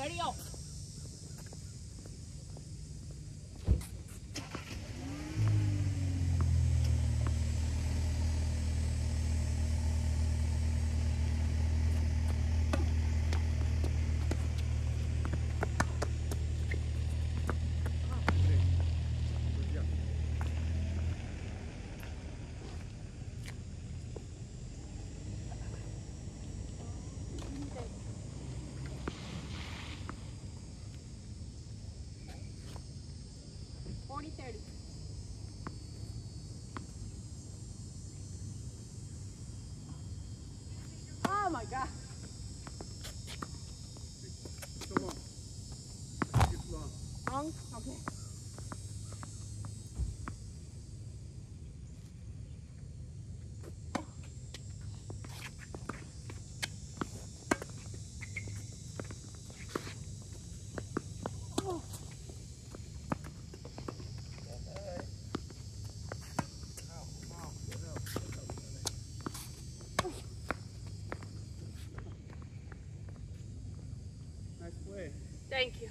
Steady out. Oh my God. Come on. Long? Okay. Nice play. Thank you.